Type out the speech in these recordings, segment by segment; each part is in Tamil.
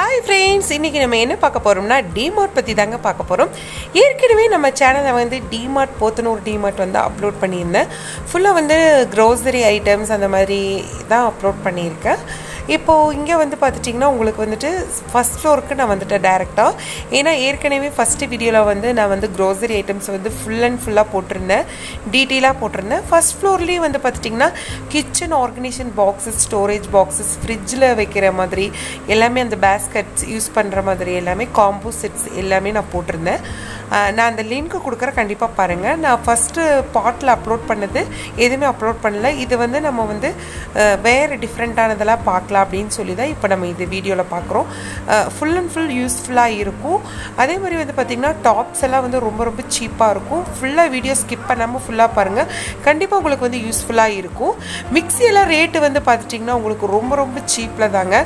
ஹாய் ஃப்ரெண்ட்ஸ் இன்றைக்கி நம்ம என்ன பார்க்க போகிறோம்னா டிமார்ட் பற்றி தாங்க பார்க்க போகிறோம் ஏற்கனவே நம்ம சேனலை வந்து டிமார்ட் போத்தனூர் டிமார்ட் வந்து அப்லோட் பண்ணியிருந்தேன். ஃபுல்லாக வந்து க்ரோசரி ஐட்டம்ஸ் அந்த மாதிரி தான் அப்லோட் பண்ணியிருக்கேன். இப்போது இங்கே வந்து பார்த்துட்டிங்கன்னா உங்களுக்கு வந்துட்டு ஃபஸ்ட் ஃப்ளோருக்கு நான் வந்துட்டேன் டேரெக்டாக ஏன்னா ஏற்கனவே ஃபஸ்ட்டு வீடியோவில் வந்து நான் வந்து க்ரோசரி ஐட்டம்ஸ் வந்து ஃபுல் அண்ட் ஃபுல்லாக போட்டிருந்தேன். டீட்டெயிலாக போட்டிருந்தேன். ஃபஸ்ட் ஃப்ளோர்லேயும் வந்து பார்த்துட்டிங்கன்னா kitchen organization boxes storage boxes ஃப்ரிட்ஜில் வைக்கிற மாதிரி எல்லாமே அந்த பேஸ்கட்ஸ் யூஸ் பண்ணுற மாதிரி எல்லாமே காம்போ செட்ஸ் எல்லாமே நான் போட்டிருந்தேன். நான் அந்த லிங்க்கு கொடுக்குற கண்டிப்பாக பாருங்கள் நான் ஃபஸ்ட்டு பாட்டில் அப்லோட் பண்ணது எதுவுமே அப்லோட் பண்ணல. இது வந்து நம்ம வந்து வேறு டிஃப்ரெண்ட்டானதெல்லாம் பார்க்கலாம் அப்படின்னு சொல்லி தான் இப்போ நம்ம இது வீடியோவில் பார்க்குறோம். ஃபுல் அண்ட் ஃபுல் யூஸ்ஃபுல்லாக இருக்கும். அதே மாதிரி வந்து பார்த்திங்கன்னா டாப்ஸ் எல்லாம் வந்து ரொம்ப ரொம்ப சீப்பாக இருக்கும். ஃபுல்லாக வீடியோ ஸ்கிப் பண்ணாமல் ஃபுல்லாக பாருங்கள் கண்டிப்பாக உங்களுக்கு வந்து யூஸ்ஃபுல்லாக இருக்கும். மிக்சியெல்லாம் ரேட்டு வந்து பார்த்துட்டிங்கன்னா உங்களுக்கு ரொம்ப ரொம்ப சீப்பில் தாங்க.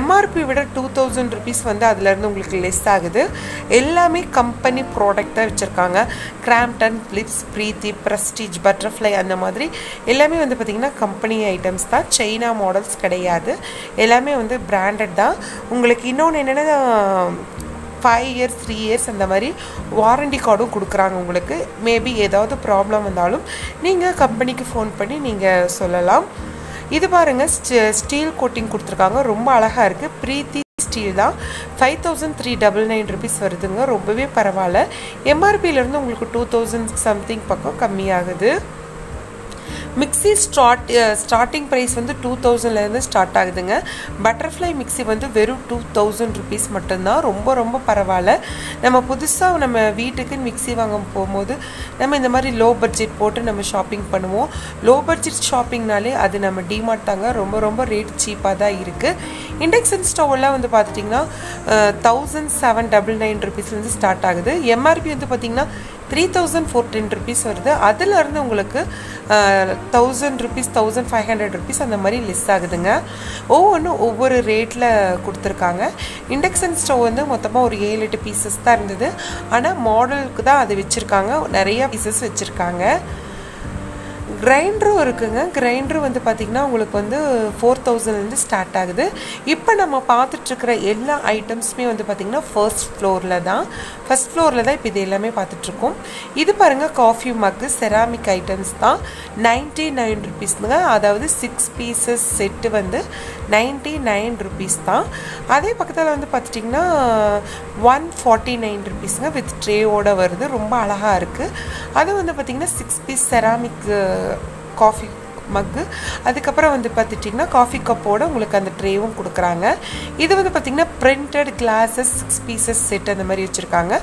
எம்ஆர்பி விட டூ தௌசண்ட் ருபீஸ் வந்து அதுலேருந்து உங்களுக்கு லெஸ் ஆகுது. எல்லாமே கம்பெனி ப்ராடக்ட் தான் வச்சுருக்காங்க. Crompton Philips Preethi Prestige Butterfly அந்த மாதிரி. எல்லாமே வந்து பார்த்திங்கன்னா கம்பெனி ஐட்டம்ஸ் தான். சைனா மாடல்ஸ் கிடையாது. எல்லாமே வந்து பிராண்டட் தான். உங்களுக்கு இன்னொன்று என்னென்னா ஃபைவ் இயர்ஸ் த்ரீ இயர்ஸ் அந்த மாதிரி வாரண்டி கார்டும் கொடுக்குறாங்க உங்களுக்கு. மேபி ஏதாவது ப்ராப்ளம் வந்தாலும் நீங்கள் கம்பெனிக்கு ஃபோன் பண்ணி நீங்கள் சொல்லலாம். இது பாருங்கள் ஸ்டீல் கோட்டிங் கொடுத்துருக்காங்க. ரொம்ப அழகாக இருக்குது ப்ரீத்தி ஸ்டீல் தான். Five thousand three double nine rupees வருதுங்க. ரொம்பவே பரவாயில்ல. எம்ஆர்பியிலேருந்து உங்களுக்கு டூ தௌசண்ட் சம்திங் பக்கம் கம்மியாகுது. மிக்சி ஸ்டார்ட் ஸ்டார்டிங் ப்ரைஸ் வந்து டூ தௌசண்ட்லேருந்து ஸ்டார்ட் ஆகுதுங்க. பட்டர்ஃப்ளை மிக்சி வந்து வெறும் டூ தௌசண்ட் ருபீஸ் மட்டும்தான். ரொம்ப ரொம்ப பரவாயில்ல. நம்ம புதுசாக நம்ம வீட்டுக்கு மிக்சி வாங்க போகும்போது நம்ம இந்த மாதிரி லோ பட்ஜெட் போட்டு நம்ம ஷாப்பிங் பண்ணுவோம். லோ பட்ஜெட் ஷாப்பிங்னாலே அது நம்ம டிமார்ட் தாங்க. ரொம்ப ரொம்ப ரேட் சீப்பாக தான் இருக்குது இண்டக்ஷன் ஸ்டவ்லாம் வந்து பார்த்துட்டிங்கன்னா தௌசண்ட் செவன் டபுள் நைன் ருபீஸ்லேருந்து ஸ்டார்ட் ஆகுது. எம்ஆர்பி வந்து பார்த்திங்கன்னா three thousand four ten rupees வருது அதிலேருந்து உங்களுக்கு thousand rupees thousand five hundred rupees அந்த மாதிரி லெஸ் ஆகுதுங்க. ஒவ்வொன்றும் ஒவ்வொரு ரேட்டில் கொடுத்துருக்காங்க. இண்டக்ஷன் ஸ்டவ் வந்து மொத்தமாக ஒரு ஏழு எட்டு பீசஸ் தான் இருந்தது. ஆனால் மாடலுக்கு தான் அது வச்சுருக்காங்க. நிறையா பீசஸ் வச்சுருக்காங்க. கிரைண்டரும் இருக்குங்க. கிரைண்டரும் வந்து பார்த்திங்கன்னா உங்களுக்கு வந்து ஃபோர் தௌசண்ட்லேருந்து ஸ்டார்ட் ஆகுது. இப்போ நம்ம பார்த்துட்ருக்கிற எல்லா ஐட்டம்ஸுமே வந்து பார்த்திங்கன்னா ஃபர்ஸ்ட் ஃப்ளோரில் தான். ஃபஸ்ட் ஃப்ளோரில் தான் இப்போ இது எல்லாமே பார்த்துட்ருக்கோம் இது பாருங்கள் காஃபி மக்கு செராமிக் ஐட்டம்ஸ் தான். நைன்ட்டி நைன் ருபீஸ்ங்க அதாவது சிக்ஸ் பீசஸ் செட்டு வந்து நைன்ட்டி நைன் ருபீஸ் தான். அதே பக்கத்தில் வந்து பார்த்துட்டிங்கன்னா ஒன் ஃபார்ட்டி நைன் ருபீஸுங்க வித் ட்ரேவோட வருது. ரொம்ப அழகாக இருக்குது அது வந்து பார்த்திங்கன்னா six piece ceramic coffee mug அதுக்கப்புறம் வந்து பார்த்துட்டிங்கன்னா காஃபி கப்போட உங்களுக்கு அந்த ட்ரேவும் கொடுக்குறாங்க. இது வந்து பார்த்திங்கன்னா printed glasses six pieces set அந்த மாதிரி வச்சுருக்காங்க.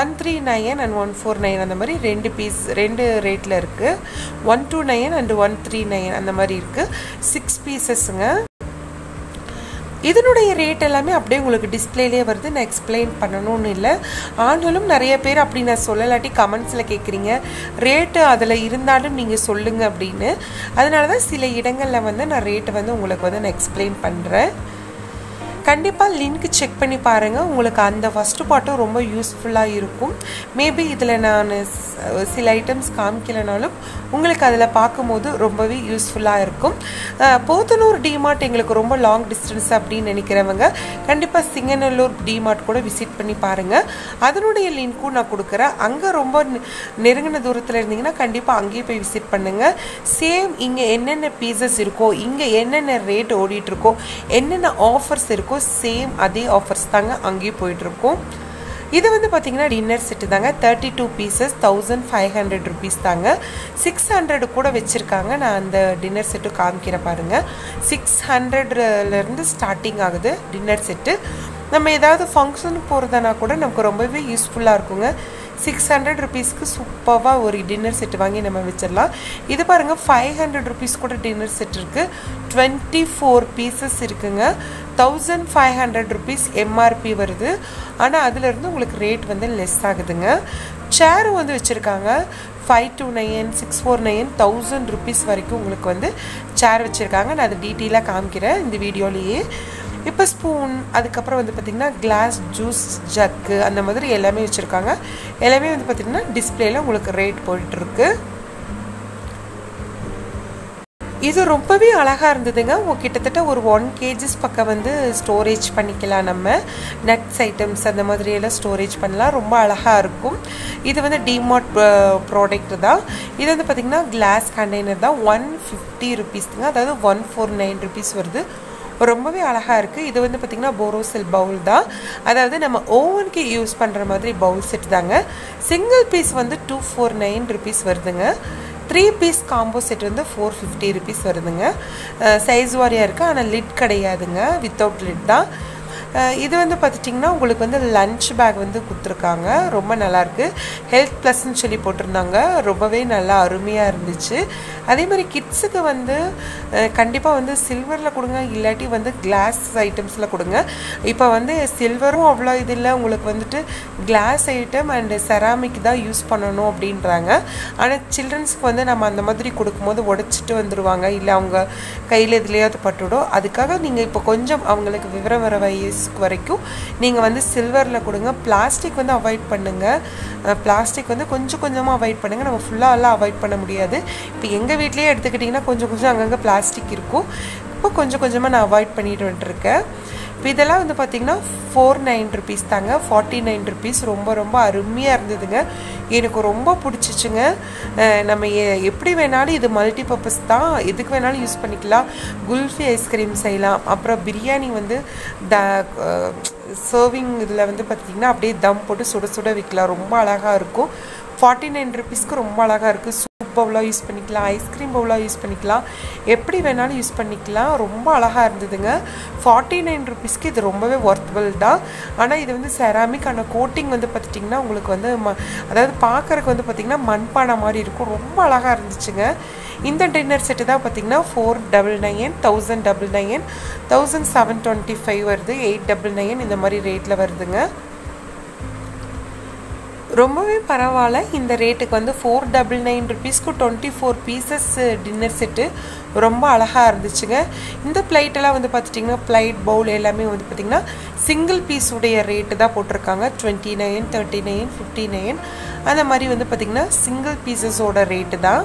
One three nine and one four nine அந்த மாதிரி ரெண்டு பீஸ் ரெண்டு ரேட்டில் இருக்குது one two nine and one three nine அந்த மாதிரி இருக்குது சிக்ஸ் பீசஸ்ஸுங்க இதனுடைய ரேட் எல்லாமே அப்படியே உங்களுக்கு டிஸ்பிளேலே வருது. நான் எக்ஸ்பிளைன் பண்ணணும்னு இல்லை. ஆனாலும் நிறைய பேர் அப்படி நான் சொல்லலாட்டி கமெண்ட்ஸில் கேட்குறீங்க ரேட்டு அதில் இருந்தாலும் நீங்கள் சொல்லுங்கள் அப்படின்னு. அதனால தான் சில இடங்களில் வந்து நான் ரேட்டை வந்து உங்களுக்கு வந்து நான் எக்ஸ்பிளைன் பண்ணுறேன் கண்டிப்பாக லிங்க் செக் பண்ணி பாருங்கள் உங்களுக்கு அந்த ஃபஸ்ட்டு பாட்டும் ரொம்ப யூஸ்ஃபுல்லாக இருக்கும். மேபி இதில் நான் சில ஐட்டம்ஸ் காமிக்கலைனாலும் உங்களுக்கு அதில் பார்க்கும்போது ரொம்பவே யூஸ்ஃபுல்லாக இருக்கும். போத்தனூர் டிமார்ட் எங்களுக்கு ரொம்ப லாங் டிஸ்டன்ஸ் அப்படின்னு நினைக்கிறவங்க கண்டிப்பாக சிங்கநல்லூர் டிமார்ட் கூட விசிட் பண்ணி பாருங்கள் அதனுடைய லிங்க்கும் நான் கொடுக்குறேன். அங்கே ரொம்ப நெருங்கின தூரத்தில் இருந்தீங்கன்னா கண்டிப்பாக அங்கேயே போய் விசிட் பண்ணுங்கள் சேம் இங்கே என்னென்ன பீசஸ் இருக்கோ இங்கே என்னென்ன ரேட் ஓடிட்டுருக்கோ என்னென்ன ஆஃபர்ஸ் இருக்கோ சேம் அதே ஆஃபர்ஸ் தாங்க அங்கேயும் போயிட்டுருக்கோம். இது வந்து பார்த்திங்கன்னா டின்னர் செட்டு தாங்க. Thirty two pieces thousand five hundred rupees தாங்க. சிக்ஸ் ஹண்ட்ரட் கூட வச்சுருக்காங்க. நான் அந்த டின்னர் செட்டு காமிக்கிற பாருங்கள் சிக்ஸ் ஹண்ட்ரட்லேருந்து ஸ்டார்டிங் ஆகுது டின்னர் செட்டு நம்ம ஏதாவது ஃபங்க்ஷனுக்கு போகிறதுனா கூட நமக்கு ரொம்பவே யூஸ்ஃபுல்லாக இருக்குங்க. சிக்ஸ் ஹண்ட்ரட் ருபீஸ்க்கு சூப்பராக ஒரு டின்னர் செட் வாங்கி நம்ம வச்சிடலாம். இது பாருங்கள் ஃபைவ் ஹண்ட்ரட் ருபீஸ் கூட டின்னர் செட் இருக்குது டுவெண்ட்டி ஃபோர் பீசஸ் இருக்குங்க thousand five hundred rupees MRP வருது. ஆனால் அதுலேருந்து உங்களுக்கு ரேட் வந்து லெஸ் ஆகுதுங்க. சேரும் வந்து வச்சுருக்காங்க. Five two nine six four nine thousand rupees வரைக்கும் உங்களுக்கு வந்து சேர் வச்சுருக்காங்க. நான் அதை டீட்டெயிலாக காமிக்கிறேன் இந்த வீடியோலேயே இப்போ ஸ்பூன் அதுக்கப்புறம் வந்து பார்த்திங்கன்னா கிளாஸ் ஜூஸ் ஜக்கு அந்த மாதிரி எல்லாமே வச்சுருக்காங்க. எல்லாமே வந்து பார்த்திங்கன்னா டிஸ்பிளேல உங்களுக்கு ரேட் போயிட்டுருக்கு. இது ரொம்பவே அழகாக இருந்ததுங்க. கிட்டத்தட்ட ஒரு ஒன் கேஜிஸ் பக்கம் வந்து ஸ்டோரேஜ் பண்ணிக்கலாம் நம்ம. நட்ஸ் ஐட்டம்ஸ் அந்த மாதிரியெல்லாம் ஸ்டோரேஜ் பண்ணலாம். ரொம்ப அழகாக இருக்கும். இது வந்து டிமார்ட் ப்ராடக்ட் தான். இது வந்து பார்த்திங்கன்னா கிளாஸ் கண்டெய்னர் தான். ஒன் ஃபிஃப்டி ருபீஸ்ங்க அதாவது ஒன் ஃபோர் நைன் ருபீஸ் வருது. ரொம்பவே அழகாக இருக்குது இது வந்து பார்த்திங்கன்னா போரோசில் பவுல் தான். அதாவது நம்ம ஓவனுக்கு யூஸ் பண்ணுற மாதிரி பவுல் செட் தாங்க. சிங்கிள் பீஸ் வந்து டூ ஃபோர் நைன் ருபீஸ் வருதுங்க. த்ரீ பீஸ் காம்போ செட் வந்து ஃபோர் ஃபிஃப்டி ருபீஸ் வருதுங்க. சைஸ் வாரியாக இருக்குது ஆனால் லிட் கிடையாதுங்க. வித்தவுட் லிட் தான். இது வந்து பார்த்துட்டிங்கன்னா உங்களுக்கு வந்து லஞ்ச் பேக் வந்து கொடுத்துருக்காங்க. ரொம்ப நல்லாயிருக்கு. ஹெல்த் ப்ளஸ்ன்னு சொல்லி போட்டிருந்தாங்க. ரொம்பவே நல்லா அருமையாக இருந்துச்சு. அதே மாதிரி கிட்ஸுக்கு வந்து கண்டிப்பாக வந்து சில்வரில் கொடுங்க. இல்லாட்டி வந்து கிளாஸ் ஐட்டம்ஸில் கொடுங்க. இப்போ வந்து சில்வரும் அவ்வளோ இது இல்லை. உங்களுக்கு வந்துட்டு கிளாஸ் ஐட்டம் அண்டு செராமிக் தான் யூஸ் பண்ணணும் அப்படின்றாங்க. ஆனால் சில்ட்ரன்ஸ்க்கு வந்து நம்ம அந்த மாதிரி கொடுக்கும்போது உடச்சிட்டு வந்துடுவாங்க இல்லை அவங்க கையில் இதுலையாவது பட்டுவிடும். அதுக்காக நீங்கள் இப்போ கொஞ்சம் அவங்களுக்கு விவரம் வர வயசுக்கு வரைக்கும் நீங்கள் வந்து சில்வரில் கொடுங்க. பிளாஸ்டிக் வந்து அவாய்ட் பண்ணுங்கள் பிளாஸ்டிக் வந்து கொஞ்சம் கொஞ்சமாக அவாய்ட் பண்ணுங்கள் நம்ம ஃபுல்லாக எல்லாம் அவாய்ட் பண்ண முடியாது. இப்போ எங்கள் வீட்லேயே எடுத்துக்கிட்டிங்கன்னா கொஞ்சம் கொஞ்சம் அங்கங்கே பிளாஸ்டிக் இருக்கும். இப்போ கொஞ்சம் கொஞ்சமாக நான் அவாய்ட் பண்ணிட்டு வந்துட்டுருக்கேன். இப்போ இதெல்லாம் வந்து பார்த்திங்கன்னா ஃபோர் நைன் ருபீஸ் தாங்க. ஃபார்ட்டி நைன் ருபீஸ் ரொம்ப ரொம்ப அருமையாக இருந்ததுங்க. எனக்கு ரொம்ப பிடிச்சிச்சுங்க. நம்ம எப்படி வேணாலும் இது மல்டி பர்பஸ் தான். எதுக்கு வேணாலும் யூஸ் பண்ணிக்கலாம். குல்ஃபி ஐஸ்கிரீம் செய்யலாம். அப்புறம் பிரியாணி வந்து த சர்விங் இதில் வந்து பார்த்திங்கன்னா அப்படியே தம் போட்டு சுட சுட விற்கலாம் ரொம்ப அழகாக இருக்கும். ஃபார்ட்டி நைன் ருபீஸ்க்கு ரொம்ப அழகாக இருக்குது சூப் பவுலாக யூஸ் பண்ணிக்கலாம் ஐஸ்கிரீம் பவுலாக யூஸ் பண்ணிக்கலாம். எப்படி வேணாலும் யூஸ் பண்ணிக்கலாம். ரொம்ப அழகாக இருந்ததுங்க. ஃபார்ட்டி நைன் ருபீஸ்க்கு இது ரொம்பவே ஒர்த்தபிள் தான். ஆனால் இது வந்து செராமிக் ஆனால் கோட்டிங் வந்து பார்த்துட்டிங்கன்னா உங்களுக்கு வந்து ம அதாவது பார்க்கறதுக்கு வந்து பார்த்திங்கன்னா மண்பானை மாதிரி இருக்கும். ரொம்ப அழகாக இருந்துச்சுங்க. இந்த டின்னர் செட்டு தான் பார்த்திங்கன்னா four double nine thousand double nine thousand seven twenty five வருது. எயிட் டபுள் நைன் இந்த மாதிரி ரேட்டில் வருதுங்க. ரொம்பவே பரவாயில்ல. இந்த ரேட்டுக்கு வந்து ஃபோர் டபுள் நைன் ருபீஸ்க்கு twenty four pieces dinner set ரொம்ப அழகாக இருந்துச்சுங்க. இந்த பிளைட்டெல்லாம் வந்து பார்த்துட்டிங்கன்னா பிளைட் பவுல் எல்லாமே வந்து பார்த்திங்கன்னா சிங்கிள் பீஸுடைய ரேட்டு தான் போட்டிருக்காங்க. Twenty nine thirty nine fifty nine அந்த மாதிரி வந்து பார்த்திங்கன்னா சிங்கிள் பீசஸோட ரேட்டு தான்.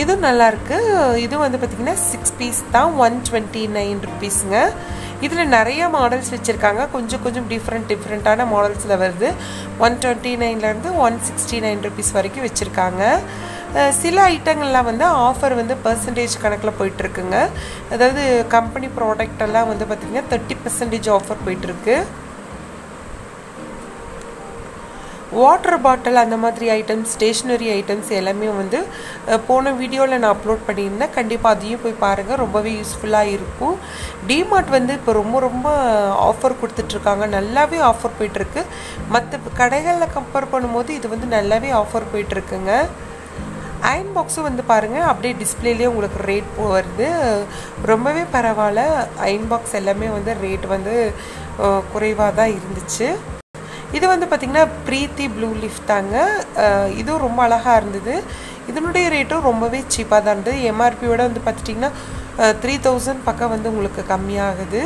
இதுவும் நல்லாயிருக்கு இது வந்து பார்த்தீங்கன்னா சிக்ஸ் பீஸ் தான் ஒன் டுவெண்ட்டி நைன் ருபீஸுங்க இதில் நிறைய மாடல்ஸ் வச்சுருக்காங்க. கொஞ்சம் கொஞ்சம் டிஃப்ரெண்ட் டிஃப்ரெண்ட்டான மாடல்ஸில் வருது. ஒன் டுவெண்ட்டி நைன்லேருந்து ஒன் சிக்ஸ்டி நைன் ருபீஸ் வரைக்கும் வச்சுருக்காங்க. சில ஐட்டங்கள்லாம் வந்து ஆஃபர் வந்து பர்சன்டேஜ் கணக்கில் போயிட்டுருக்குங்க. அதாவது கம்பெனி ப்ராடக்ட் எல்லாம் வந்து பார்த்திங்கன்னா தேர்ட்டி பர்சன்டேஜ் ஆஃபர் போயிட்டுருக்கு. வாட்டர் பாட்டில் அந்த மாதிரி ஐட்டம்ஸ் ஸ்டேஷ்னரி ஐட்டம்ஸ் எல்லாமே வந்து போன வீடியோவில் நான் அப்லோட் பண்ணியிருந்தேன். கண்டிப்பாக அதையும் போய் பாருங்கள் ரொம்பவே யூஸ்ஃபுல்லாக இருக்கும். டிமார்ட் வந்து இப்போ ரொம்ப ரொம்ப ஆஃபர் கொடுத்துட்ருக்காங்க. நல்லாவே ஆஃபர் போயிட்டுருக்கு மற்ற கடைகளில் கம்பேர் பண்ணும்போது இது வந்து நல்லாவே ஆஃபர் போயிட்டுருக்குங்க அயன் பாக்ஸும் வந்து பாருங்கள் அப்படியே டிஸ்பிளேலேயே உங்களுக்கு ரேட் வருது. ரொம்பவே பரவாயில்ல. அயன் பாக்ஸ் எல்லாமே வந்து ரேட் வந்து குறைவாக தான் இருந்துச்சு. இது வந்து பார்த்திங்கன்னா ப்ரீத்தி ப்ளூ லீஃப் தாங்க. இதுவும் ரொம்ப அழகாக இருந்தது. இதனுடைய ரேட்டும் ரொம்பவே சீப்பாக தான் இருந்தது. எம்ஆர்பியோட வந்து பார்த்துட்டிங்கன்னா த்ரீ தௌசண்ட் பக்கம் வந்து உங்களுக்கு கம்மியாகுது.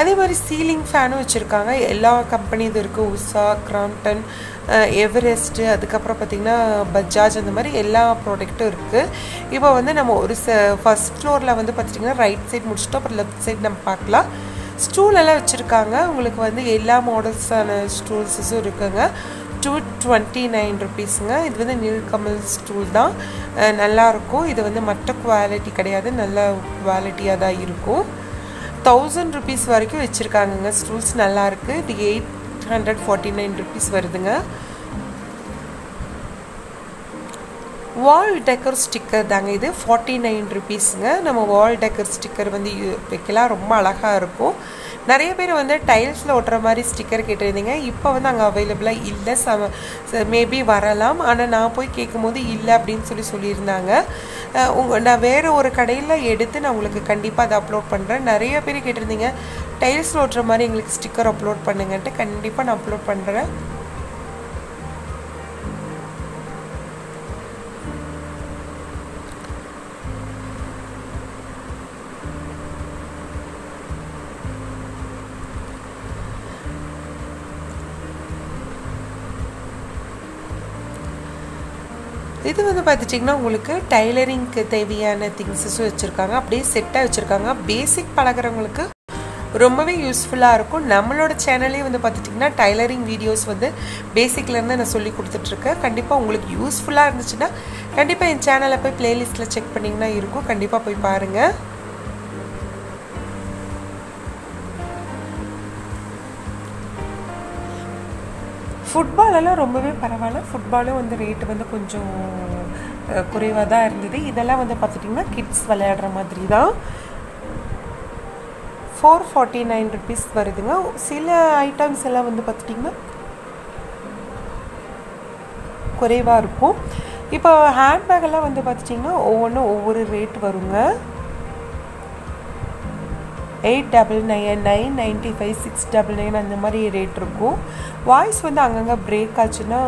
அதே மாதிரி சீலிங் ஃபேனும் வச்சுருக்காங்க. எல்லா கம்பெனி இது இருக்குது உஷா கிராம்டன் எவரெஸ்ட்டு அதுக்கப்புறம் பார்த்திங்கன்னா பஜாஜ் அந்த மாதிரி எல்லா ப்ராடக்ட்டும் இருக்குது இப்போ வந்து நம்ம ஒரு ச ஃபஸ்ட் ஃப்ளோரில் வந்து பார்த்துட்டிங்கன்னா ரைட் சைட் முடிச்சுட்டோம். அப்புறம் லெஃப்ட் சைட் நம்ம பார்க்கலாம். ஸ்டூல் எல்லாம் வச்சுருக்காங்க. உங்களுக்கு வந்து எல்லா மாடல்ஸான ஸ்டூல்ஸஸும் இருக்குங்க. டூ டுவெண்ட்டி நைன் ருபீஸுங்க இது வந்து நீல்கமல் ஸ்டூல் தான். நல்லாயிருக்கும். இது வந்து மற்ற குவாலிட்டி கிடையாது. நல்ல குவாலிட்டியாக தான் இருக்கும். தௌசண்ட் ருபீஸ் வரைக்கும் வச்சுருக்காங்கங்க. ஸ்டூல்ஸ் நல்லாயிருக்கு. இது eight hundred forty nine rupees வருதுங்க. வால் டெக்கர் ஸ்டிக்கர் தாங்க இது. ஃபார்ட்டி நைன் ருபீஸுங்க நம்ம வால் டெக்கர் ஸ்டிக்கர் வந்து வைக்கலாம். ரொம்ப அழகாக இருக்கும். நிறைய பேர் வந்து டைல்ஸில் ஒட்டுற மாதிரி ஸ்டிக்கர் கேட்டிருந்தீங்க. இப்போ வந்து அங்கே அவைலபிளாக இல்லை. சம மேபி வரலாம். ஆனால் நான் போய் கேட்கும்போது இல்லை அப்படின்னு சொல்லி சொல்லியிருந்தாங்க. உங்கள் உங்க நான் வேறு ஒரு கடையில் எடுத்து நான் உங்களுக்கு கண்டிப்பாக அதை அப்லோட் பண்ணுறேன் நிறைய பேர் கேட்டிருந்தீங்க. டைல்ஸில் ஒட்டுற மாதிரி எங்களுக்கு ஸ்டிக்கர் அப்லோட் பண்ணுங்கன்ட்டு. கண்டிப்பாக நான் அப்லோட் பண்ணுறேன் இது வந்து பார்த்துட்டிங்கன்னா உங்களுக்கு டைலரிங்க்கு தேவையான திங்ஸஸும் வச்சுருக்காங்க. அப்படியே செட்டாக வச்சுருக்காங்க. பேசிக் பழகிறவங்களுக்கு ரொம்பவே யூஸ்ஃபுல்லாக இருக்கும். நம்மளோட சேனல்லே வந்து பார்த்துட்டிங்கன்னா டைலரிங் வீடியோஸ் வந்து பேசிக்லேருந்து நான் சொல்லி கொடுத்துட்ருக்கேன். கண்டிப்பாக உங்களுக்கு யூஸ்ஃபுல்லாக இருந்துச்சுன்னா கண்டிப்பாக என் சேனலை போய் ப்ளேலிஸ்ட்டில் செக் பண்ணிங்கன்னா இருக்கும். கண்டிப்பாக போய் பாருங்கள் ஃபுட்பாலெல்லாம் ரொம்பவே பரவாயில்ல. ஃபுட்பாலும் வந்து ரேட்டு வந்து கொஞ்சம் குறைவாக தான் இருந்தது. இதெல்லாம் வந்து பார்த்துட்டிங்கன்னா கிட்ஸ் விளையாடுற மாதிரி தான் ஃபோர் ஃபார்ட்டி நைன் ருபீஸ் வருதுங்க. சில ஐட்டம்ஸ் எல்லாம் வந்து பார்த்துட்டிங்கன்னா குறைவாக இருக்கும். இப்போ ஹேண்ட்பேக் எல்லாம் வந்து பார்த்துட்டிங்கன்னா ஒவ்வொன்றும் ஒவ்வொரு ரேட் வருங்க. Eight double nine nine ninety five six double nine அந்த மாதிரி ரேட் இருக்கும். வாய்ஸ் வந்து அங்கங்கே பிரேக் ஆச்சுன்னா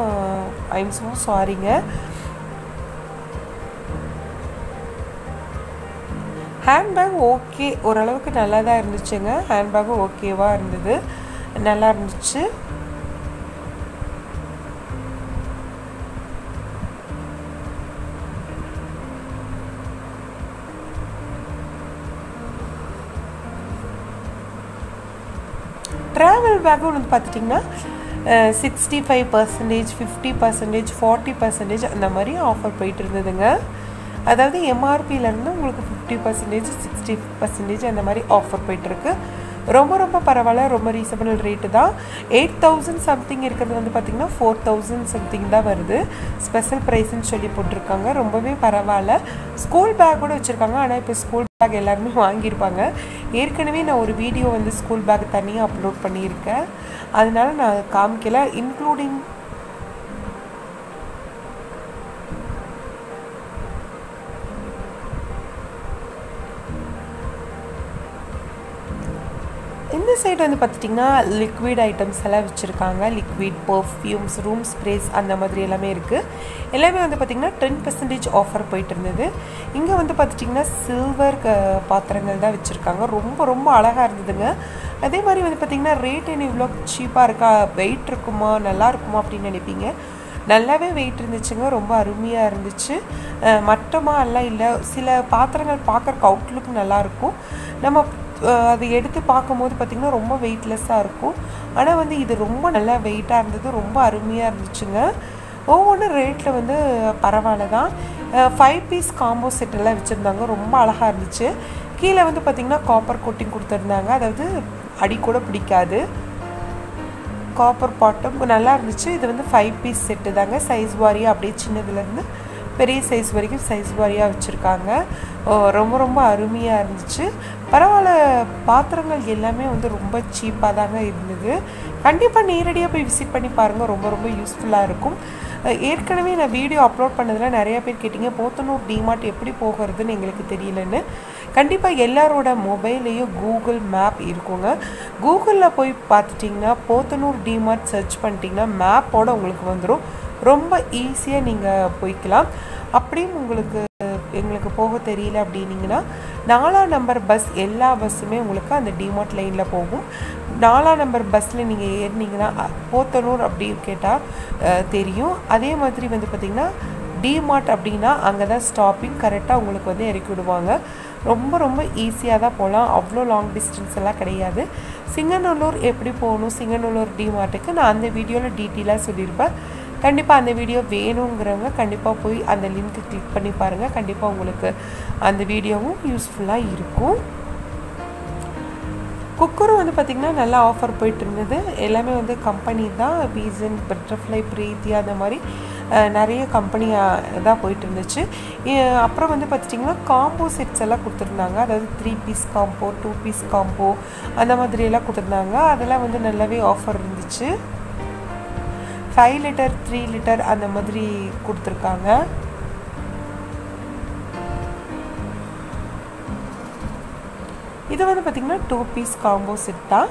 ஐம் ஸோ சாரிங்க ஹேண்ட்பேக் ஓகே ஓரளவுக்கு நல்லா தான் இருந்துச்சுங்க ஹேண்ட்பேக்கும் ஓகேவாக இருந்தது. நல்லா இருந்துச்சு. ட்ராவல் பேக்ரவுண்ட் வந்து பார்த்துட்டிங்கன்னா sixty five percentage fifty percentage forty percentage அந்த மாதிரி ஆஃபர் போயிட்டு இருந்ததுங்க அதாவது எம்ஆர்பியிலேருந்து உங்களுக்கு ஃபிஃப்டி பர்சன்டேஜ் சிக்ஸ்டி பர்சன்டேஜ் அந்த மாதிரி ஆஃபர் போயிட்டுருக்கு. ரொம்ப ரொம்ப பரவாயில்ல ரொம்ப ரீசனபிள் ரேட்டு தான். எயிட் தௌசண்ட் சம்திங் இருக்கிறது வந்து பார்த்திங்கன்னா ஃபோர் தௌசண்ட் சம்திங் தான் வருது. ஸ்பெஷல் ப்ரைஸ்ன்னு சொல்லி போட்டிருக்காங்க. ரொம்பவே பரவாயில்ல. ஸ்கூல் பேக் கூட வச்சுருக்காங்க. ஆனால் இப்போ ஸ்கூல் பேக் எல்லாருமே வாங்கியிருப்பாங்க. ஏற்கனவே நான் ஒரு வீடியோ வந்து ஸ்கூல் பேக் தனியாக அப்லோட் பண்ணியிருக்கேன். அதனால் நான் காமிக்கல இன்க்ளூடிங் இந்த சைடு வந்து பார்த்துட்டிங்கன்னா லிக்விட் ஐட்டம்ஸ் எல்லாம் வச்சுருக்காங்க. லிக்விட் பர்ஃப்யூம்ஸ் ரூம் ஸ்ப்ரேஸ் அந்த மாதிரி எல்லாமே இருக்குது எல்லாமே வந்து பார்த்திங்கன்னா டென் பர்சன்டேஜ் ஆஃபர் போயிட்டு இருந்தது. இங்கே வந்து பார்த்துட்டிங்கன்னா சில்வர் பாத்திரங்கள் தான் வச்சுருக்காங்க. ரொம்ப ரொம்ப அழகாக இருந்ததுங்க. அதே மாதிரி வந்து பார்த்திங்கன்னா ரேட் என்ன இவ்வளோ சீப்பாக இருக்கா? வெயிட் இருக்குமா? நல்லா இருக்குமா? அப்படின்னு நினைப்பீங்க. நல்லாவே வெயிட் இருந்துச்சுங்க. ரொம்ப அருமையாக இருந்துச்சு. மட்டமாக எல்லாம் இல்லை. சில பாத்திரங்கள் பார்க்குறக்கு அவுட்லுக் நல்லாயிருக்கும் நம்ம அதை எடுத்து பார்க்கும்போது பார்த்திங்கன்னா ரொம்ப வெயிட்லெஸ்ஸாக இருக்கும். ஆனால் வந்து இது ரொம்ப நல்லா வெயிட்டாக இருந்தது ரொம்ப அருமையாக இருந்துச்சுங்க. ஒவ்வொன்றும் ரேட்டில் வந்து பரவாயில்ல தான். ஃபைவ் பீஸ் காம்போ செட்டெல்லாம் வச்சுருந்தாங்க ரொம்ப அழகாக இருந்துச்சு. கீழே வந்து பார்த்திங்கன்னா காப்பர் கோட்டிங் கொடுத்துருந்தாங்க. அதாவது அடி கூட பிடிக்காது. காப்பர் பாட்டம் நல்லா இருந்துச்சு. இது வந்து ஃபைவ் பீஸ் செட்டு தாங்க. சைஸ் வாரியாக அப்படியே சின்னதுலேருந்து பெரிய சைஸ் வரைக்கும் சைஸ் வாரியாக வச்சுருக்காங்க. ரொம்ப ரொம்ப அருமையாக இருந்துச்சு. பரவாயில்ல பாத்திரங்கள் எல்லாமே வந்து ரொம்ப சீப்பாக தாங்க இருந்தது. கண்டிப்பாக நேரடியாக போய் விசிட் பண்ணி பாருங்கள் ரொம்ப ரொம்ப யூஸ்ஃபுல்லாக இருக்கும். ஏற்கனவே நான் வீடியோ அப்லோட் பண்ணதில் நிறையா பேர் கேட்டிங்க போத்தனூர் டிமார்ட் எப்படி போகிறதுன்னு எங்களுக்கு தெரியலன்னு. கண்டிப்பாக எல்லாரோட மொபைல்லையும் கூகுள் மேப் இருக்குங்க. கூகுளில் போய் பார்த்துட்டிங்கன்னா போத்தனூர் டிமார்ட் சர்ச் பண்ணிட்டீங்கன்னா மேப்போடு உங்களுக்கு வந்துடும் ரொம்ப ஈஸியாக நீங்கள் போய்க்கலாம். அப்படியும் உங்களுக்கு எங்களுக்கு போக தெரியல அப்படின்னீங்கன்னா நாலாம் நம்பர் பஸ் எல்லா பஸ்ஸுமே உங்களுக்கு அந்த டிமார்ட் லைனில் போகும். நாலாம் நம்பர் பஸ்ஸில் நீங்கள் ஏறினீங்கன்னா போத்தனூர் அப்படின்னு கேட்டால் தெரியும். அதே மாதிரி வந்து பார்த்திங்கன்னா டிமார்ட் அப்படின்னா அங்கே தான் ஸ்டாப்பிங் கரெக்டாக உங்களுக்கு வந்து இறக்கி விடுவாங்க. ரொம்ப ரொம்ப ஈஸியாக தான் போகலாம். அவ்வளோ லாங் டிஸ்டன்ஸ் எல்லாம் கிடையாது. சிங்கநல்லூர் எப்படி போகணும் சிங்கநல்லூர் டிமார்ட்டுக்கு நான் அந்த வீடியோவில் டீட்டெயிலாக சொல்லியிருப்பேன். கண்டிப்பாக அந்த வீடியோ வேணுங்கிறவங்க கண்டிப்பாக போய் அந்த லிங்க்கு கிளிக் பண்ணி பாருங்கள் கண்டிப்பாக உங்களுக்கு அந்த வீடியோவும் யூஸ்ஃபுல்லாக இருக்கும். குக்கரும் வந்து பார்த்திங்கன்னா நல்லா ஆஃபர் போயிட்டு இருந்தது. எல்லாமே வந்து கம்பெனி தான். பீசன் பட்டர்ஃப்ளை பிரீத்தி அந்த மாதிரி நிறைய கம்பெனியாக தான் போயிட்டு இருந்துச்சு. அப்புறம் வந்து பார்த்துட்டிங்கன்னா காம்போ செட்ஸ் எல்லாம் கொடுத்துருந்தாங்க. அதாவது three piece combo two piece combo அந்த மாதிரியெல்லாம் கொடுத்துருந்தாங்க. அதெல்லாம் வந்து நல்லாவே ஆஃபர் இருந்துச்சு. ஃபைவ் லிட்டர் த்ரீ லிட்டர் அந்த மாதிரி கொடுத்துருக்காங்க. இது வந்து பார்த்திங்கன்னா டூ பீஸ் காம்போ செட் தான்.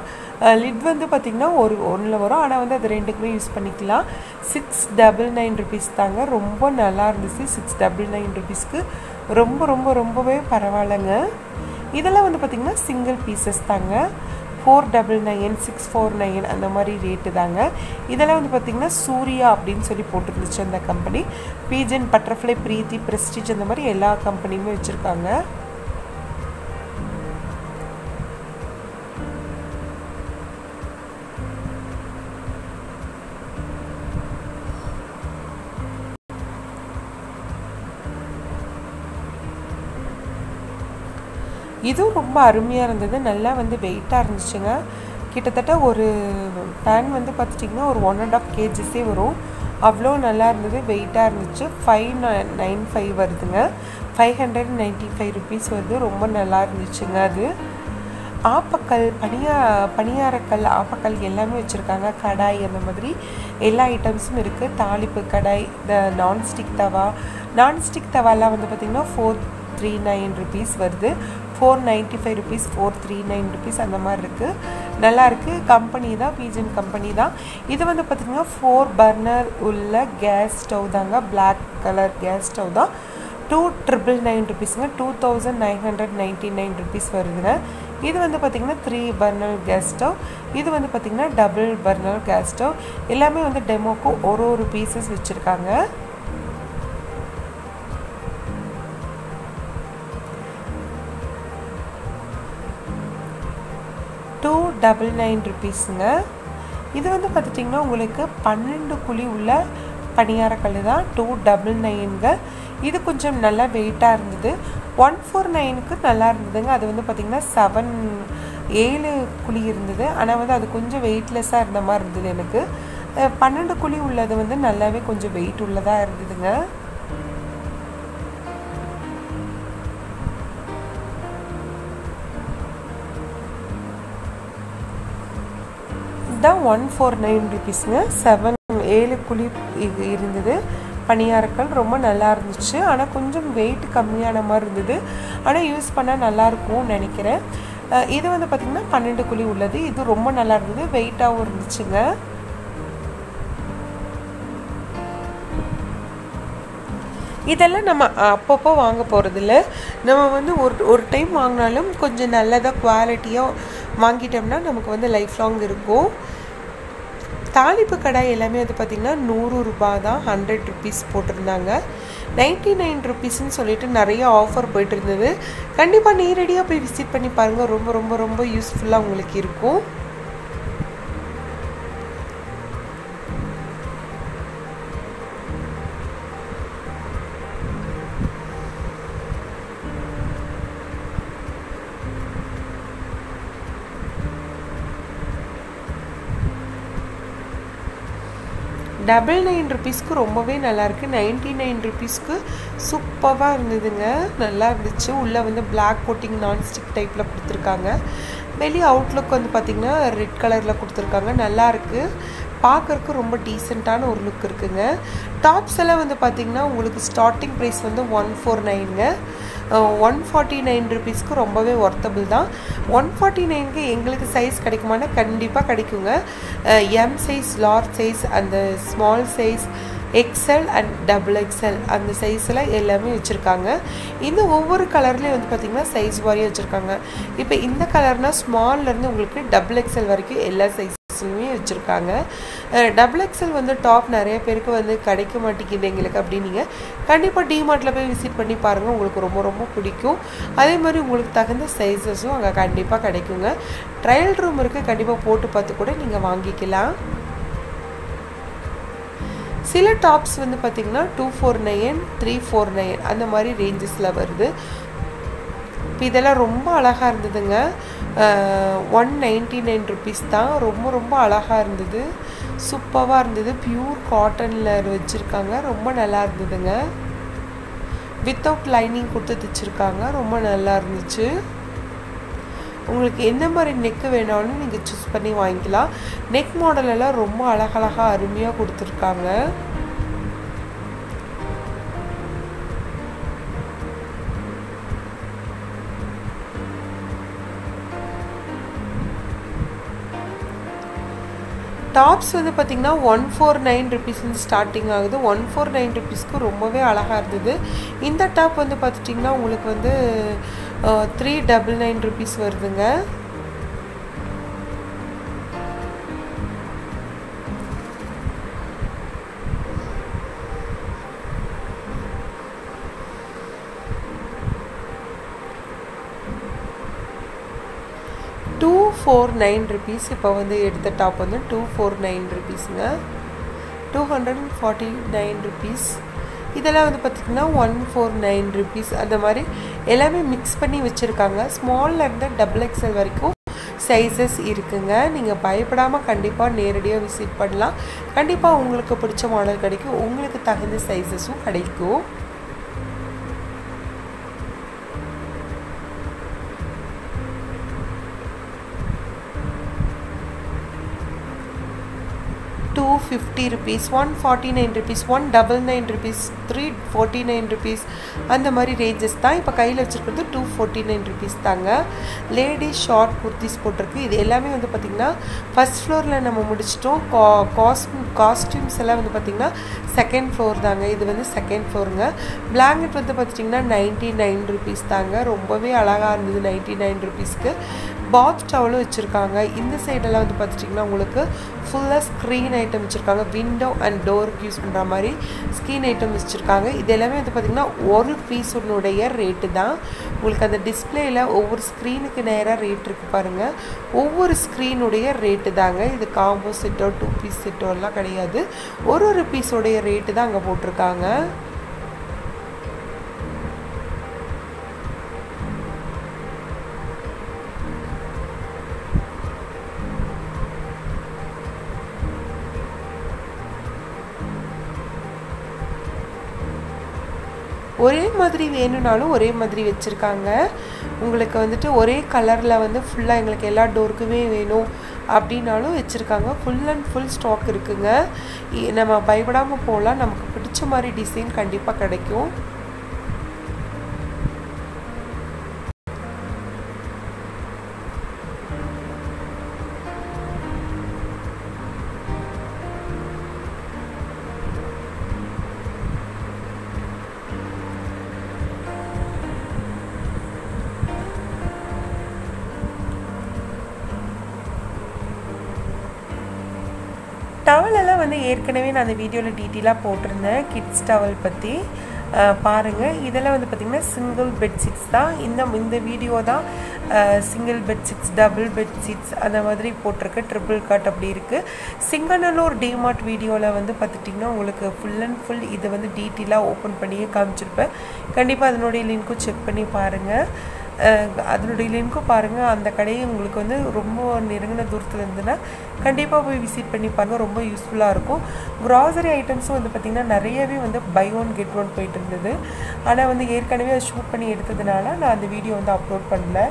லிட் வந்து பார்த்திங்கன்னா ஒரு ஒன்றில் வரும். ஆனால் வந்து அது ரெண்டுக்குமே யூஸ் பண்ணிக்கலாம். சிக்ஸ் டபுள் நைன் ருபீஸ் தாங்க. ரொம்ப நல்லா இருந்துச்சு. சிக்ஸ் டபுள் நைன் ருபீஸ்க்கு ரொம்ப ரொம்ப ரொம்பவே பரவாயில்லைங்க. இதெல்லாம் வந்து பார்த்திங்கன்னா சிங்கிள் பீசஸ் தாங்க. Four double nine six four nine அந்த மாதிரி ரேட்டு தாங்க. இதெல்லாம் வந்து பார்த்திங்கன்னா சூர்யா அப்படின்னு சொல்லி போட்டுருந்துச்சு அந்த company Pigeon Butterfly Preethi Prestige அந்த மாதிரி எல்லா கம்பெனியுமே வச்சுருக்காங்க. இதுவும் ரொம்ப அருமையாக இருந்தது. நல்லா வந்து வெயிட்டாக இருந்துச்சுங்க. கிட்டத்தட்ட ஒரு பேன் வந்து பார்த்துட்டிங்கன்னா ஒரு ஒன் அண்ட் ஆஃப் கேஜிஸே வரும். அவ்வளோ நல்லா இருந்தது. வெயிட்டாக இருந்துச்சு. ஃபைவ் நைன் ஃபைவ் வருதுங்க. Five hundred ninety five rupees வருது. ரொம்ப நல்லா இருந்துச்சுங்க அது. ஆப்பக்கல் பனியா பனியாரக்கல் ஆப்பக்கல் எல்லாமே வச்சுருக்காங்க. கடாய் அந்த மாதிரி எல்லா ஐட்டம்ஸும் இருக்குது தாளிப்பு கடாய் இந்த நான்ஸ்டிக் தவா. நான்ஸ்டிக் தவாலாம் வந்து பார்த்திங்கன்னா ஃபோர் த்ரீ நைன் ருபீஸ் வருது. Four ninety five rupees four three nine rupees அந்த மாதிரி இருக்குது நல்லாயிருக்கு கம்பெனி தான் பீஜன் கம்பெனி தான். இது வந்து பார்த்திங்கன்னா ஃபோர் பர்னர் உள்ள கேஸ் ஸ்டவ் தாங்க. பிளாக் கலர் கேஸ் ஸ்டவ் தான். Two triple nine ருபீஸுங்க two thousand nine hundred ninety nine rupees வருதுங்க. இது வந்து பார்த்திங்கன்னா த்ரீ பர்னர் கேஸ் ஸ்டவ் இது வந்து பார்த்திங்கன்னா டபுள் பர்னர் கேஸ் ஸ்டவ் எல்லாமே வந்து டெமோக்கு ஒரு ஒரு பீசஸ் வச்சுருக்காங்க. டபுள் நைன் ருபீஸுங்க. இது வந்து பார்த்துட்டிங்கன்னா உங்களுக்கு பன்னெண்டு குழி உள்ள பணியாரக்கல் தான். டூ டபுள் நைனுங்க. இது கொஞ்சம் நல்லா வெயிட்டாக இருந்தது. ஒன் ஃபோர் நைனுக்கு நல்லா இருந்ததுங்க. அது வந்து பார்த்திங்கன்னா செவன் ஏழு குழி இருந்தது. ஆனால் வந்து அது கொஞ்சம் வெயிட்லெஸ்ஸாக இருந்த மாதிரி இருந்தது எனக்கு. பன்னெண்டு குழி உள்ளது வந்து நல்லாவே கொஞ்சம் வெயிட் உள்ளதாக இருந்ததுங்க. இதுதான் ஒன் ஃபோர் நைன் ருபீஸுங்க செவன் ஏழு குழி இது இருந்தது. பணியாரக்கள் ரொம்ப நல்லா இருந்துச்சு. ஆனால் கொஞ்சம் வெயிட் கம்மியான மாதிரி இருந்தது. ஆனால் யூஸ் பண்ணால் நல்லாயிருக்கும்னு நினைக்கிறேன். இது வந்து பார்த்திங்கன்னா பன்னெண்டு குழி உள்ளது. இது ரொம்ப நல்லா இருந்தது. வெயிட்டாகவும் இருந்துச்சுங்க. இதெல்லாம் நம்ம அப்பப்போ வாங்க போகிறதில்ல நம்ம வந்து ஒரு ஒரு டைம் வாங்கினாலும் கொஞ்சம் நல்லதாக குவாலிட்டியாக வாங்கிட்டோம்னா நமக்கு வந்து லைஃப் லாங் இருக்கும். தாளிப்பு கடாய் எல்லாமே வந்து பார்த்திங்கன்னா நூறு ரூபா தான் ஹண்ட்ரட் ருபீஸ் போட்டிருந்தாங்க. நைன்ட்டி நைன் ருபீஸ்ன்னு சொல்லிட்டு நிறைய ஆஃபர் போயிட்டு இருந்தது. கண்டிப்பாக நேரடியாக போய் விசிட் பண்ணி பாருங்கள் ரொம்ப ரொம்ப ரொம்ப யூஸ்ஃபுல்லாக உங்களுக்கு இருக்கும். டபுள் நைன் ருபீஸ்க்கு ரொம்பவே நல்லாயிருக்கு. நைன்டி நைன் ருபீஸ்க்கு சூப்பராக இருந்ததுங்க. நல்லா இருந்துச்சு. உள்ளே வந்து பிளாக் கோட்டிங் நான்ஸ்டிக் டைப்பில் கொடுத்துருக்காங்க. வெளியே அவுட்லுக் வந்து பார்த்திங்கன்னா ரெட் கலரில் கொடுத்துருக்காங்க. நல்லாயிருக்கு பார்க்குறக்கு ரொம்ப டீசெண்டான ஒரு லுக் இருக்குங்க. டாப்ஸ் எல்லாம் வந்து பார்த்திங்கன்னா உங்களுக்கு ஸ்டார்டிங் ப்ரைஸ் வந்து ஒன் ஃபோர் நைனுங்க ஒன் ஃபார்ட்டி நைன் ருபீஸ்க்கு ரொம்பவே ஒர்த்தபிள் தான். ஒன் ஃபார்ட்டி நைனுக்கு எங்களுக்கு சைஸ் கிடைக்குமானா கண்டிப்பாக கிடைக்குங்க. எம் சைஸ் லார்ஜ் சைஸ் அந்த small size XL and double XL அந்த சைஸில் எல்லாமே வச்சுருக்காங்க. இந்த ஒவ்வொரு கலர்லேயும் வந்து பார்த்திங்கன்னா சைஸ் வாரியாக வச்சுருக்காங்க. இப்போ இந்த கலர்னால் ஸ்மால்லேருந்து உங்களுக்கு டபுள் எக்ஸல் வரைக்கும் எல்லா சைஸ்லையுமே வச்சுருக்காங்க. டபுள் எக்ஸல் வந்து டாப் நிறைய பேருக்கு வந்து கிடைக்க மாட்டேங்குது எங்களுக்கு அப்படின்னீங்க. கண்டிப்பாக டிமார்ட்டில் போய் விசிட் பண்ணி பாருங்கள் உங்களுக்கு ரொம்ப ரொம்ப பிடிக்கும். அதே மாதிரி உங்களுக்கு தகுந்த சைஸஸும் அங்கே கண்டிப்பாக கிடைக்குங்க. ட்ரையல் ரூம் இருக்குது கண்டிப்பாக போட்டு பார்த்து கூட நீங்கள் வாங்கிக்கலாம். சில டாப்ஸ் வந்து பார்த்திங்கன்னா two four nine three four nine அந்த மாதிரி ரேஞ்சஸில் வருது. இப்போ இதெல்லாம் ரொம்ப அழகாக இருந்ததுங்க. ஒன் நைன்டி நைன் ருபீஸ் தான். ரொம்ப ரொம்ப அழகாக இருந்தது. சூப்பராக இருந்தது. பியூர் காட்டனில் வச்சுருக்காங்க. ரொம்ப நல்லா இருந்ததுங்க. வித்தவுட் லைனிங் கொடுத்து தைச்சிருக்காங்க. ரொம்ப நல்லா இருந்துச்சு. உங்களுக்கு எந்த மாதிரி நெக்கு வேணாலும் நீங்கள் சூஸ் பண்ணி வாங்கிக்கலாம். நெக் மாடலெல்லாம் ரொம்ப அழகழகாக அருமையாக கொடுத்துருக்காங்க. டாப்ஸ் வந்து பார்த்திங்கன்னா ஒன் ஃபோர் நைன் ருபீஸ்லேருந்து ஸ்டார்டிங் ஆகுது. ஒன் ஃபோர் நைன் ருபீஸ்க்கு ரொம்பவே அழகாக இருந்தது. இந்த டாப் வந்து பார்த்துட்டிங்கன்னா உங்களுக்கு வந்து த்ரீ டபுள் நைன் ருபீஸ் வருதுங்க. ஃபோர் நைன் ருபீஸ் இப்போ வந்து எடுத்த டாப் வந்து two four nine ருபீஸுங்க two hundred and forty nine rupees இதெல்லாம் வந்து பார்த்திங்கன்னா ஒன் ஃபோர் நைன் ருபீஸ் அந்த மாதிரி எல்லாமே மிக்ஸ் பண்ணி வச்சுருக்காங்க. ஸ்மாலில் இருந்து டபுள் எக்ஸல் வரைக்கும் சைஸஸ் இருக்குங்க. நீங்கள் பயப்படாமல் கண்டிப்பாக நேரடியாக விசிட் பண்ணலாம். கண்டிப்பாக உங்களுக்கு பிடிச்ச மாடல் கிடைக்கும். உங்களுக்கு தகுந்த சைஸஸும் கிடைக்கும். Two fifty rupees one forty nine rupees one double nine rupees three forty nine rupees அந்த மாதிரி ரேஞ்சஸ் தான் இப்போ கையில் வச்சுருக்கிறது டூ ஃபோர்ட்டி நைன் ருபீஸ் தாங்க. லேடிஸ் ஷார்ட் குர்த்திஸ் போட்டிருக்கு. இது எல்லாமே வந்து பார்த்திங்கன்னா ஃபஸ்ட் ஃப்ளோரில் நம்ம முடிச்சிட்டோம். கா காஸ்ட் காஸ்டியூம்ஸ் எல்லாம் வந்து பார்த்திங்கன்னா செகண்ட் ஃப்ளோர் தாங்க. இது வந்து செகண்ட் ஃப்ளோருங்க பிளாங்கெட் வந்து பார்த்துட்டிங்கன்னா நைன்ட்டி நைன் ருபீஸ் தாங்க. ரொம்பவே அழகாக இருந்தது நைன்ட்டி நைன் ருபீஸ்க்கு பாத் டவலும் வச்சுருக்காங்க. இந்த சைடெல்லாம் வந்து பார்த்துட்டிங்கன்னா உங்களுக்கு ஃபுல்லாக ஸ்க்ரீன் ஐட்டம் வச்சுருக்காங்க. விண்டோ அண்ட் டோருக்கு யூஸ் பண்ணுற மாதிரி ஸ்க்ரீன் ஐட்டம் வச்சுருக்காங்க. இது எல்லாமே வந்து பார்த்திங்கன்னா ஒரு பீஸுனுடைய ரேட்டு தான். உங்களுக்கு அந்த டிஸ்பிளேயில் ஒவ்வொரு ஸ்க்ரீனுக்கு நேராக ரேட் இருக்குது பாருங்கள் ஒவ்வொரு ஸ்க்ரீனுடைய ரேட்டு தாங்க. இது காம்போ செட்டோ டூ பீஸ் செட்டோ எல்லாம் கிடையாது. ஒரு ஒரு பீஸோடைய ரேட்டு தான் அங்கே போட்டிருக்காங்க. ஒரே மாதிரி வேணும்னாலும் ஒரே மாதிரி வச்சுருக்காங்க. உங்களுக்கு வந்துட்டு ஒரே கலரில் வந்து ஃபுல்லாக எங்களுக்கு எல்லா டோருக்குமே வேணும் அப்படின்னாலும் வச்சுருக்காங்க. ஃபுல் அண்ட் ஃபுல் ஸ்டாக் இருக்குங்க. நம்ம பயப்படாமல் போகலாம். நமக்கு பிடிச்ச மாதிரி டிசைன் கண்டிப்பாக கிடைக்கும். வந்து ஏற்கனவே நான் அந்த வீடியோவில் டீட்டெயிலாக போட்டிருந்தேன் கிட்ஸ் டவல் பற்றி பாருங்கள் இதெல்லாம் வந்து பார்த்திங்கன்னா சிங்கிள் பெட்ஷீட்ஸ் தான். இந்த இந்த வீடியோ தான் சிங்கிள் பெட்ஷீட்ஸ் டபுள் பெட்ஷீட்ஸ் அந்த மாதிரி போட்டிருக்கு ட்ரிபிள் கட் அப்படி இருக்குது சிங்கநல்லூர் டிமார்ட் வீடியோவில் வந்து பார்த்துட்டிங்கன்னா உங்களுக்கு ஃபுல் அண்ட் ஃபுல் இதை வந்து டீட்டெயிலாக ஓப்பன் பண்ணியே காமிச்சிருப்பேன். கண்டிப்பாக அதனுடைய லிங்க்கும் செக் பண்ணி பாருங்கள் அதனுடைய லிங்க்கும் பாருங்கள் அந்த கடையை உங்களுக்கு வந்து ரொம்ப நெருங்கின தூரத்தில் இருந்துன்னா கண்டிப்பாக போய் விசிட் பண்ணி பாருங்கள் ரொம்ப யூஸ்ஃபுல்லாக இருக்கும். க்ராசரி ஐட்டம்ஸும் வந்து பார்த்திங்கன்னா நிறையவே வந்து பை ஒன் கெட் ஒன் போயிட்டு இருந்தது. ஆனால் வந்து ஏற்கனவே அதை ஷூட் பண்ணி எடுத்ததுனால நான் அந்த வீடியோ வந்து அப்லோட் பண்ணல.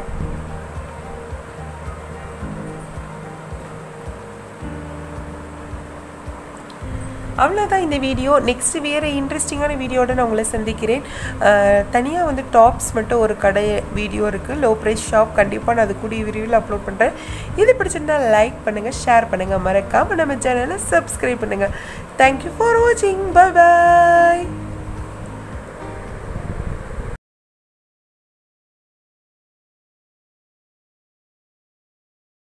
அவ்வளோதான் இந்த வீடியோ நெக்ஸ்ட் வேறு இன்ட்ரெஸ்டிங்கான வீடியோட நான் உங்களை சந்திக்கிறேன். தனியாக வந்து டாப்ஸ் மட்டும் ஒரு கடை வீடியோ இருக்குது லோ ப்ரைஸ் ஷாப் கண்டிப்பாக நான் அது கூடிய விரிவில் அப்லோட் பண்ணுறேன் இது பிடிச்சிருந்தா லைக் பண்ணுங்கள் ஷேர் பண்ணுங்கள் மறக்காமல் நம்ம சேனலை சப்ஸ்கிரைப் பண்ணுங்கள் தேங்க்யூ ஃபார் வாட்சிங் பாய்